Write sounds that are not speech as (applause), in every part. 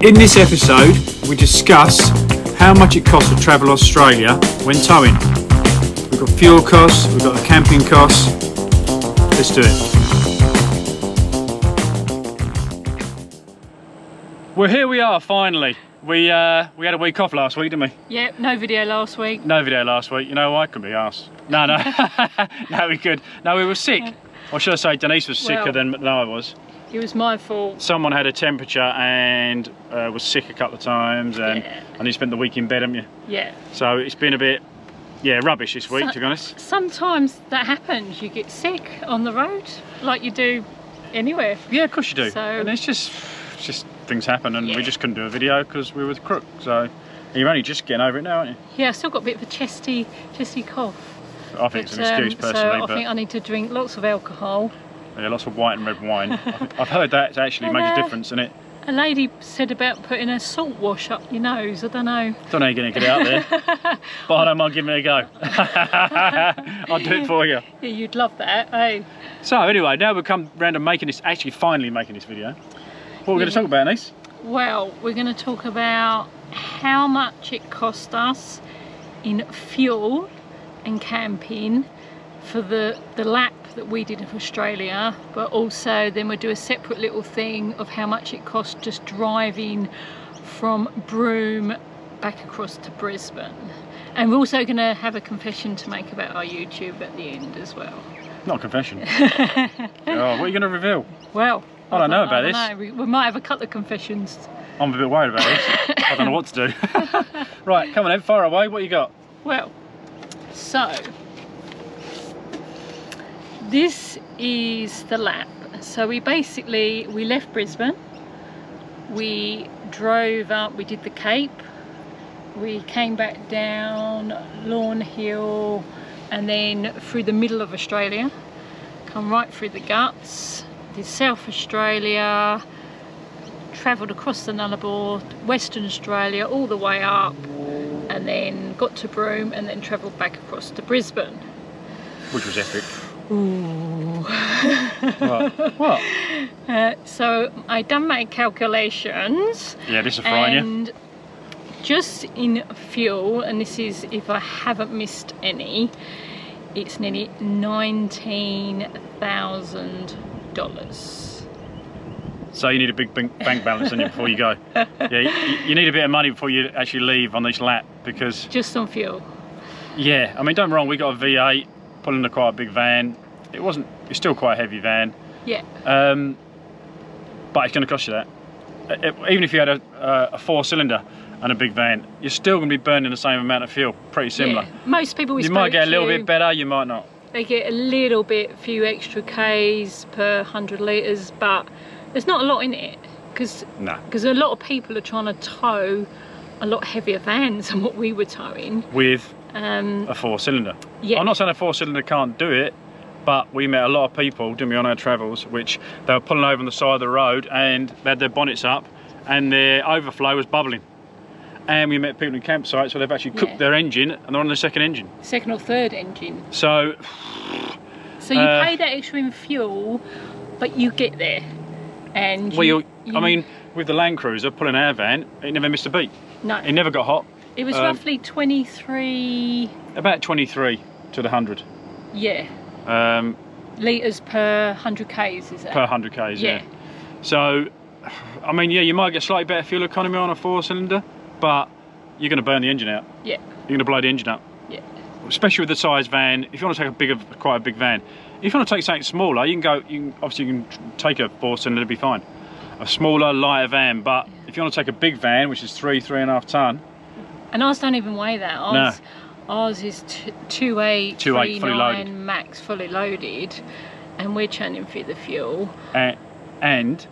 In this episode, we discuss how much it costs to travel Australia when towing. We've got fuel costs, we've got the camping costs. Let's do it. Well, here we are finally. We uh, we had a week off last week, didn't we? Yeah, no video last week. No video last week. You know why? Couldn't be asked. No, no, (laughs) no, we could. No, we were sick. Or should I say, Denise was sicker Well- than, than I was. It was my fault. Someone had a temperature and uh, was sick a couple of times, and Yeah. and you spent the week in bed, haven't you? Yeah. So it's been a bit, yeah, rubbish this week, So- to be honest. Sometimes that happens. You get sick on the road, like you do anywhere. Yeah, of course you do. So- and it's just, it's just things happen, and Yeah. we just couldn't do a video because we were with Crook. So you're only just getting over it now, aren't you? Yeah, I still got a bit of a chesty, chesty cough. I think it's an But, um, excuse personally, so I but think I need to drink lots of alcohol. Yeah, lots of white and red wine. I've- heard that actually And, makes a difference in it. A lady said about putting a salt wash up your nose. I don't know. Don't know how you're going to get out there, (laughs) but I don't mind giving it a go. (laughs) I'll do it for you. Yeah, you'd love that, eh? So anyway, now we've come round to making this, actually finally making this video. What are we're going to talk about, Nice? Well, we're going to talk about how much it cost us in fuel and camping for the, the lap that we did of Australia, but also then we'll do a separate little thing of how much it cost just driving from Broome back across to Brisbane. And we're also going to have a confession to make about our YouTube at the end as well. Not a confession. (laughs) oh, what are you going to reveal? Well, I don't know about don't this. know. We, we might have a couple of confessions. I'm a bit worried about this. I don't know what to do. (laughs) (laughs) right, come on then, fire away. What you got? Well, so this is the lap. So we basically we left Brisbane. We drove up. We did the Cape. We came back down Lawn Hill, and then through the middle of Australia. Come right through the guts. Did South Australia. Travelled across the Nullarbor, Western Australia, all the way up, and then got to Broome, and then travelled back across to Brisbane. Which was epic. Ooh. (laughs) What? what? Uh, so I done my calculations, Yeah, this frighten you. and just in fuel, and this is if I haven't missed any, it's nearly nineteen thousand dollars. So you need a big bank bank balance on you before you go. (laughs) Yeah, you, you need a bit of money before you actually leave on this lap because, Just on fuel. yeah, I mean, don't wrong, we got a V8 pulling a quite a big van. It wasn't, it's still quite a heavy van. Yeah. Um, but it's going to cost you that. Uh, Even if you had a, uh, a four cylinder and a big van, you're still going to be burning the same amount of fuel. Pretty similar. Yeah. Most people we You might get a little to, bit better, you might not. They get a little bit, few extra Ks per hundred litres, but there's not a lot in it because Nah. because a lot of people are trying to tow a lot heavier vans than what we were towing. With Um, a four cylinder. Yeah, I'm not saying a four cylinder can't do it, but we met a lot of people, didn't we, on our travels, which they were pulling over on the side of the road and they had their bonnets up and their overflow was bubbling. And we met people in campsites where they've actually cooked Yeah. their engine and they're on the second engine. second or third engine. So, So you Uh, pay that extra in fuel, but you get there. And well, you, you, I mean, with the Land Cruiser pulling our van, it never missed a beat. no, It never got hot. It was um, roughly 23, About 23 to the 100 yeah, um, litres per 100 Ks, is it? per 100 k's. yeah. So, I mean, yeah, you might get slightly better fuel economy on a four cylinder, but you're going to burn the engine out. Yeah, You're going to blow the engine up. yeah, Especially with the size van. If you want to take a bigger, quite a big van, if you want to take something smaller, you can go. You can obviously you can take a four cylinder, it'll be fine. A smaller, lighter van, but if you want to take a big van, which is three, three and a half ton, And ours don't even weigh that. Ours, ours is t- 28, 2.8 fully loaded. max fully loaded, and we're churning through the fuel. and, and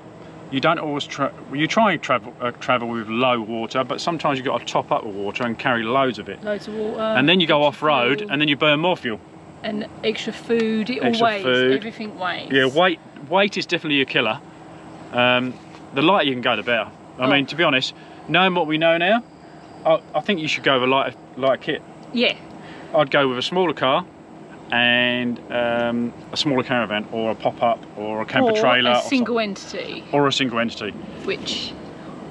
you don't always tra- you try and travel uh, travel with low water, but sometimes you've got to top up with water and carry loads of it. Loads of water. And then you go off road, fuel, and then you burn more fuel. and extra food. It Extra all weighs. food. Everything weighs. Yeah, weight weight is definitely a killer. Um, the lighter you can go, the better. I Oh. mean, to be honest, knowing what we know now, I, I think you should go with a lighter, lighter kit. Yeah. I'd go with a smaller car and um, a smaller caravan or a pop-up or a camper trailer. or trailer a single some- entity, or a single entity. which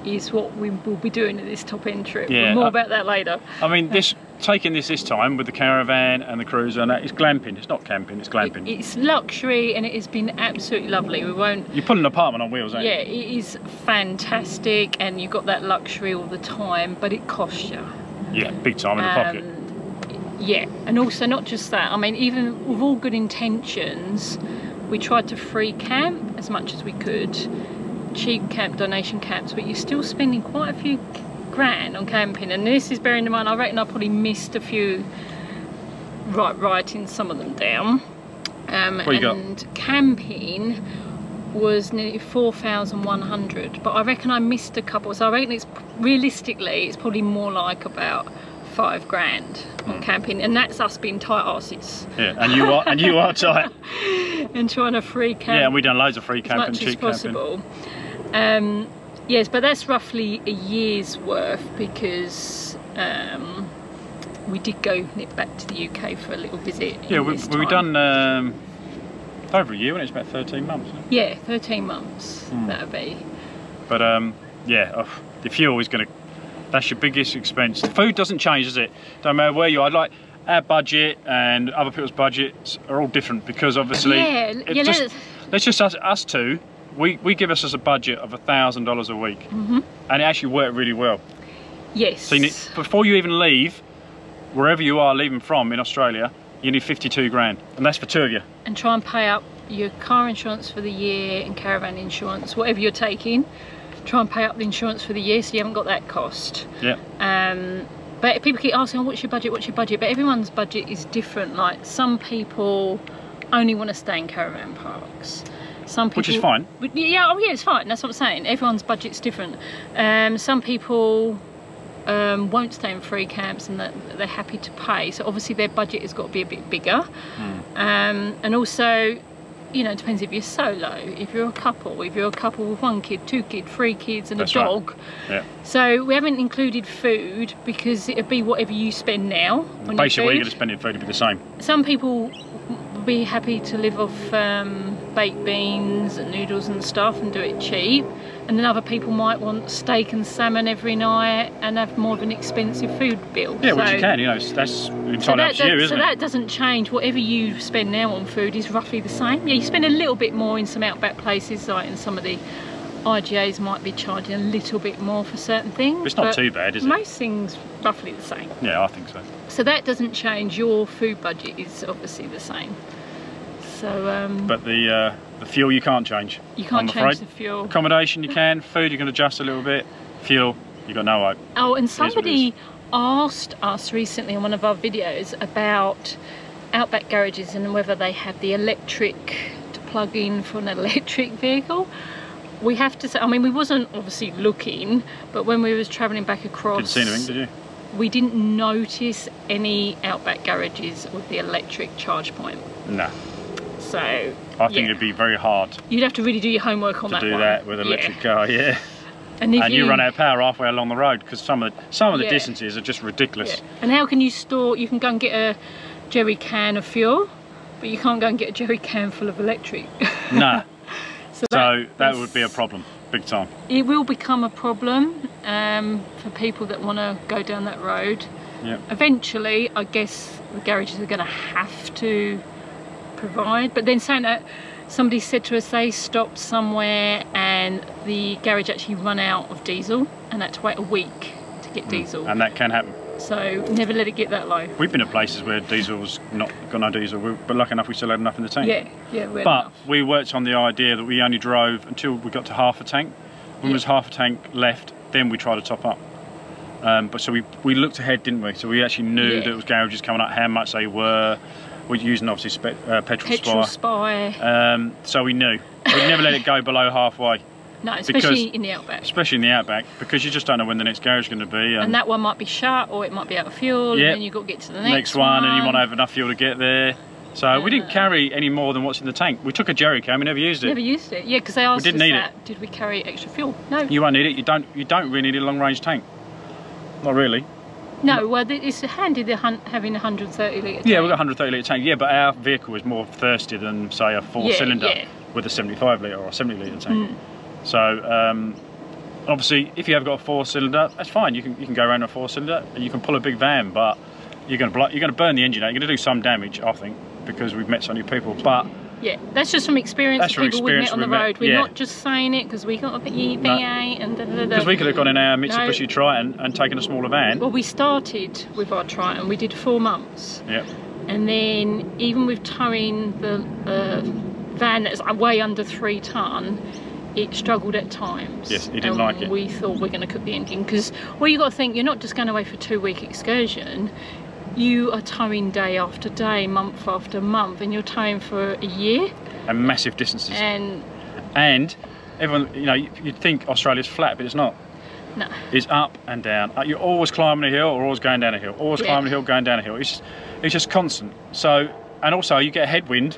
is what we will be doing at this top end trip. Yeah, More I- about that later. I mean, this taking this this time with the caravan and the cruiser and that is glamping. It's not camping. It's glamping. It's luxury and it has been absolutely lovely. We won't. You're pulling an apartment on wheels, ain't Yeah, you? it is fantastic, and you've got that luxury all the time, but it costs you. Yeah, big time in the pocket. Um, yeah, and also not just that. I mean, even with all good intentions, we tried to free camp as much as we could, cheap camp donation camps, but you're still spending quite a few grand on camping. And this is bearing in mind, I reckon I probably missed a few, right, writing some of them down. Um, you got? and camping was nearly 4,100 but I reckon I missed a couple so I reckon it's realistically it's probably more like about five grand on camping and that's us being tight asses Yeah, and you are and you are tight. (laughs) and trying to free camp Yeah, and we've done loads of free camping as camping, much as cheap camping. possible um, yes but that's roughly a year's worth because um, we did go nip back to the UK for a little visit Yeah, we, we've done um, over a year, when it's about 13 months. yeah 13 months Hmm. that'd be But um, yeah, oh, the fuel is going to. That's your biggest expense. The food doesn't change, does it? Don't matter where you are. I'd like our budget and other people's budgets are all different because obviously. yeah, yeah just- let's- let's just us, us two. We, we give us as a budget of a thousand dollars a week, Mhm. and it actually worked really well. yes So you need, before you even leave, wherever you are leaving from in Australia, you need 52 grand, and that's for two of you. and try and pay up your car insurance for the year and caravan insurance, whatever you're taking. Try and pay up the insurance for the year so you haven't got that cost. Yeah. Um, but people keep asking, oh, what's your budget? What's your budget? But everyone's budget is different. Like some people only want to stay in caravan parks. Some people, Which is fine. Yeah, oh yeah, it's fine. That's what I'm saying. Everyone's budget's different. Um, some people um, won't stay in free camps and that they're happy to pay. So obviously their budget has got to be a bit bigger. Hmm. Um, and also, you know, it depends if you're solo, if you're a couple, if you're a couple with one kid, two kid, three kids and That's a right. dog. Yeah. So we haven't included food because it'd be whatever you spend now Basically, your you're going to spend in food will be the same. Some people would be happy to live off um, baked beans and noodles and stuff and do it cheap. And then other people might want steak and salmon every night and have more of an expensive food bill. Yeah, which you can. You know, that's entirely so up that, to you, isn't so it? that doesn't change. Whatever you spend now on food is roughly the same. Yeah, you spend a little bit more in some outback places, like in some of the IGAs might be charging a little bit more for certain things. It's not but too bad, is it? Most things roughly the same. Yeah, I think so. So that doesn't change. Your food budget is obviously the same. So um, But the uh, the fuel you can't change. you can't I'm change afraid. the fuel. Accommodation you can. Food you can adjust a little bit. Fuel you got no hope. Oh, and somebody asked us recently in one of our videos about outback garages and whether they have the electric to plug in for an (laughs) electric vehicle. We have to say, I mean, we wasn't obviously looking, but when we was travelling back across, Didn't see anything, did you? we didn't notice any outback garages with the electric charge point. No. So I think it'd be very hard you'd have to really do your homework on to that To do one. that with an Yeah. electric car. Yeah. (laughs) And, if and you, run out of power halfway along the road because some of the, some of the Yeah. distances are just ridiculous. Yeah. And how can you store? You can go and get a jerry can of fuel, but you can't go and get a jerry can full of electric. (laughs) No. so So that would be a problem, big time. It will become a problem um, for people that want to go down that road. Yeah. Eventually, I guess the garages are going to have to provide. But then saying that, somebody said to us they stopped somewhere and the garage actually run out of diesel and had to wait a week to get diesel. Mm. And that can happen. So never let it get that low. We've been at places where diesel's not got no diesel, we- but lucky enough we still had enough in the tank. Yeah, yeah. we're But enough. we worked on the idea that we only drove until we got to half a tank. When Yeah. there was half a tank left, then we tried to top up. Um, but so we, we looked ahead, didn't we? So we actually knew Yeah. that it was garages coming up, how much they were. We're using obviously spe- uh, petrol, petrol spy. spy. Um, so we knew. We'd never let it go below halfway, No, especially because- in the outback. especially in the outback, because you just don't know when the next garage is going to be. And that one might be shut or it might be out of fuel Yeah. and then you've got to get to the next, next one, and you want to have enough fuel to get there. So we didn't Uh, carry any more than what's in the tank. We took a jerry can, we never used it. Never used it. Yeah, because they asked we didn't us need that. Did we carry extra fuel? No. You won't need it. You don't. You don't really need a long range tank. Not really. No, well, it's handy the hun- having a 130 litre Yeah, we've got a 130 litre tank. Yeah, but our vehicle is more thirsty than say a four Yeah, cylinder yeah. with a 75 litre or a 70 litre tank. Mm. So um, Obviously, if you have got a four cylinder, that's fine. You can you can go around a four cylinder and you can pull a big van, but you're going to you're going to burn the engine out. You're going to do some damage, I think, because we've met so many people. But Yeah, that's just from experience That's from people we've met experience on the we've met, road. We're yeah. not just saying it because we got a V8 No. and da da da. da. because we could have gone in our No. Mitsubishi Triton and taken a smaller van. Well, we started with our Triton. And we did four months, Yeah, and then even with towing the uh, van that's way under three ton, it struggled at times. Yes, he didn't and like it. We thought we're going to cook the engine because well, you got to think you're not just going away for a two week excursion. You are towing day after day, month after month, and you're towing for a year. and massive distances. And And everyone, you know, you'd think Australia's flat, but it's not. no, It's up and down. Uh, You're always climbing a hill or always going down a hill. Always Yeah. climbing a hill, going down a hill. It's just, it's just constant. So, and also you get a headwind.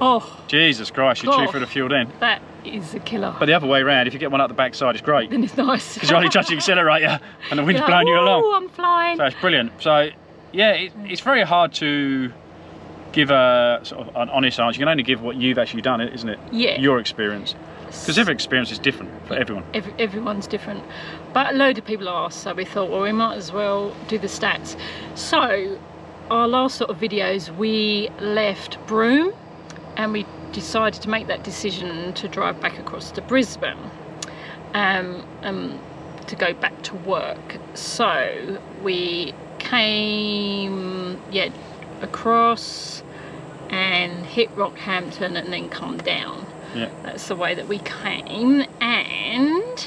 oh, Jesus Christ, you chew through the fuel then. that is a killer. But the other way around, if you get one up the backside, it's great. then it's nice. Because you're only touching the accelerator and the wind's You're blowing you along. "Ooh, I'm flying. So it's brilliant. So yeah, it, it's very hard to give a sort of an honest answer. You can only give what you've actually done, isn't it? Yeah. Your experience. Because every experience is different for everyone. Every, everyone's different. But a load of people asked, so we thought, well, we might as well do the stats. So, our last sort of videos, we left Broome and we decided to make that decision to drive back across to Brisbane um, um, to go back to work. So, we came, yeah, across and hit Rockhampton and then come down. Yeah. That's the way that we came. And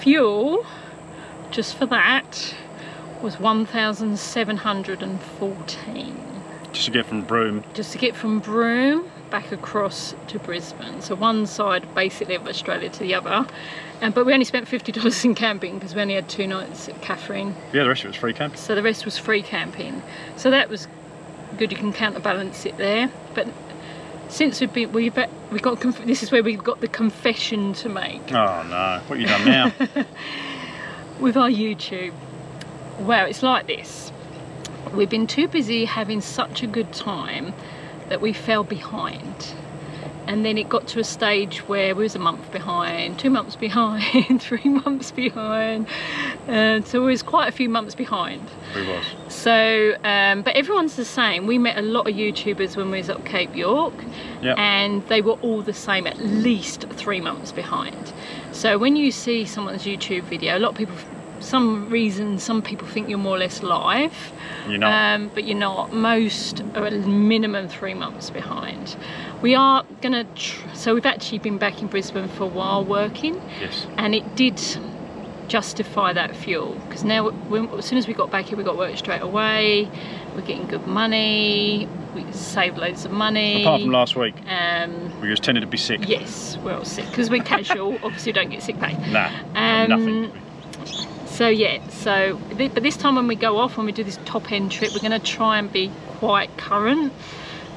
fuel, just for that, was 1,714 Just to get from Broome. just to get from Broome back across to Brisbane. So one side basically of Australia to the other. And, but we only spent $50 (laughs) in camping because we only had two nights at Katherine. Yeah, the rest of it was free camping. So the rest was free camping. So that was good. You can counterbalance it there. But since we've been, we've we got this is where we've got the confession to make Oh no, what have you done now? (laughs) with our YouTube. Well, it's like this. We've been too busy having such a good time that we fell behind. And then it got to a stage where we was a month behind, two months (laughs) behind, three months behind. Uh, so we was quite a few months behind. Who was? So, um, but everyone's the same. We met a lot of YouTubers when we was up Cape York, Yep. and they were all the same, at least three months behind. So when you see someone's YouTube video, a lot of people, some reason, some people think you're more or less live, You're not. um, but you're not. Most are a minimum three months behind. We are gonna. Tr- so we've actually been back in Brisbane for a while working yes. and it did justify that fuel because now when, as soon as we got back here we got work straight away we're getting good money we saved loads of money Apart from last week, um we was tended to be sick. yes we're all sick because we're casual (laughs) obviously don't get sick pay Nah, Um, nothing. So yeah so but this time when we go off when we do this top end trip we're going to try and be quite current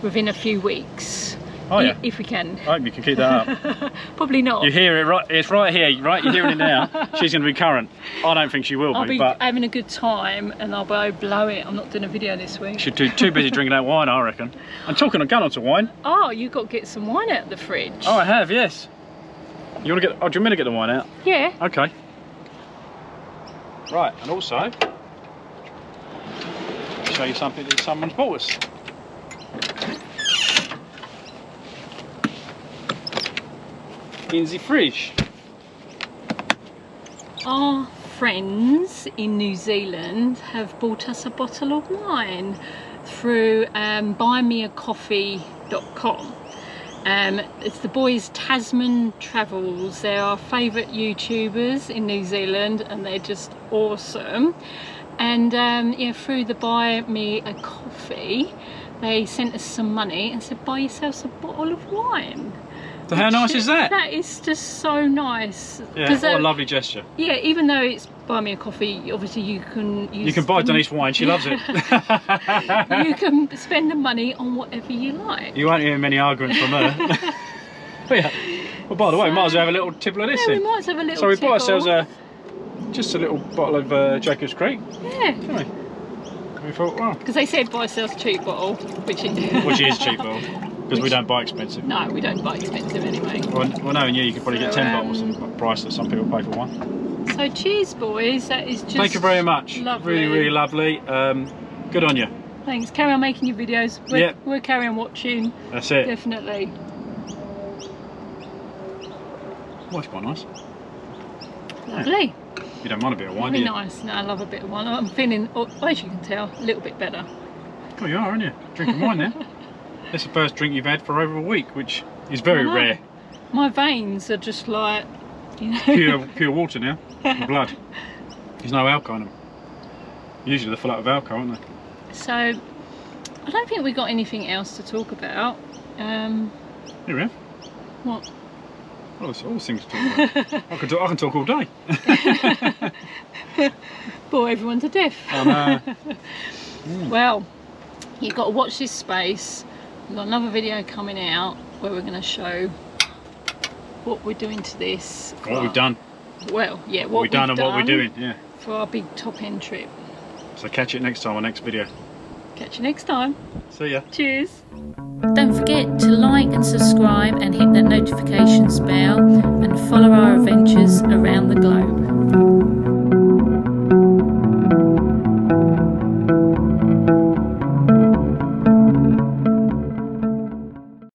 within a few weeks Oh yeah. if we can I hope you can keep that up. (laughs) probably not You hear it right? It's right here, right? You're hearing it now. She's going to be current. I don't think she will I'll be, be but having a good time and I'll blow it. I'm not doing a video this week. she's too, too busy drinking that wine, I reckon. I'm talking of gun onto wine. Oh, you got to get some wine out of the fridge. Oh, I have, yes. You want to get? Oh, do you want me to get the wine out? Yeah. Okay. Right, and also show you something that someone's bought us. In the fridge. Our friends in New Zealand have bought us a bottle of wine through um, buymeacoffee.com. Um, it's the boys Tasman Travels. They're our favourite YouTubers in New Zealand and they're just awesome. And um, yeah, through the Buy Me a Coffee, they sent us some money and said, buy yourselves a bottle of wine. So how nice is that? That is just so nice. Yeah, what a uh, lovely gesture. yeah, even though it's buy me a coffee, obviously you can use You can buy Denise wine, she loves it. (laughs) you can spend the money on whatever you like. you won't hear many arguments from her. But (laughs) yeah. Well, by the way, we might as well have a little tipple of this Yeah, we might have a little So we bought ourselves a just a little bottle of uh, Jacob's Creek, Yeah, didn't we? We thought, well, because they said buy ourselves cheap bottle, which it which is cheap, well. Because we don't buy expensive. No, we don't buy expensive anyway. Well, well, knowing you, you could probably get 10 um, bottles and price that some people pay for one. So cheers, boys. That is just. Thank you very much. lovely. Really, really lovely. Um, good on you. Thanks. Carry on making your videos. We're, Yep. we'll carry on watching. That's it. Definitely. Well, it's quite nice. Lovely. You don't mind a bit of wine, do Really nice. No, I love a bit of wine. I'm feeling, oh, as you can tell, a little bit better. Oh, you are, aren't you? Drinking wine then. (laughs) That's the first drink you've had for over a week, which is very rare. My veins are just like, you know. Pure, (laughs) (laughs) pure water now. blood. There's no alcohol in them. Usually they're full up of alcohol, aren't they? So, I don't think we've got anything else to talk about. Um, Here we are. what? Oh, there's all things to talk about. I, can talk, I can talk all day. (laughs) Bore everyone to death. I know. Well, you've got to watch this space. We've got another video coming out where we're going to show what we're doing to this. What we've done. Well, yeah, what, What we've done and what we're doing. Yeah. for our big top end trip. So catch it next time on next video. Catch you next time. See ya. Cheers. Don't forget to like and subscribe and hit that notifications bell and follow our adventures around the globe.